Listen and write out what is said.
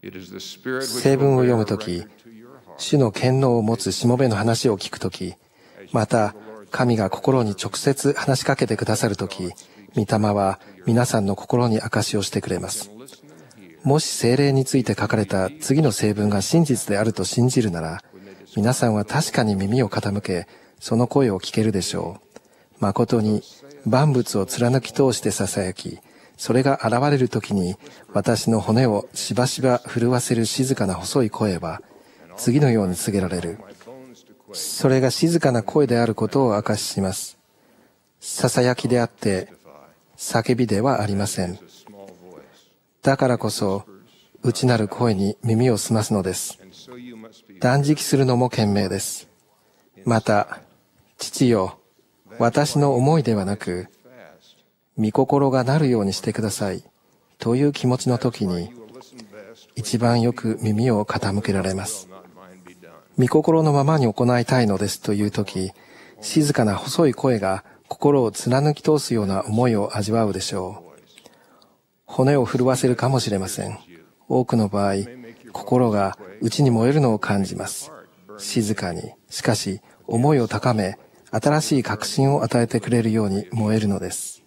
聖文を読むとき、主の権能を持つしもべの話を聞くとき、また、神が心に直接話しかけてくださるとき、御霊は皆さんの心に証しをしてくれます。もし精霊について書かれた次の聖文が真実であると信じるなら、皆さんは確かに耳を傾け、その声を聞けるでしょう。誠に万物を貫き通して囁き、それが現れる時に私の骨をしばしば震わせる静かな細い声は次のように告げられる。それが静かな声であることを明かしします。囁きであって叫びではありません。だからこそ内なる声に耳を澄ますのです。断食するのも賢明です。また、父よ、私の思いではなく、御心がなるようにしてください。という気持ちの時に、一番よく耳を傾けられます。御心のままに行いたいのですという時、静かな細い声が心を貫き通すような思いを味わうでしょう。骨を震わせるかもしれません。多くの場合、心が内に燃えるのを感じます。静かに、しかし思いを高め、新しい確信を与えてくれるように燃えるのです。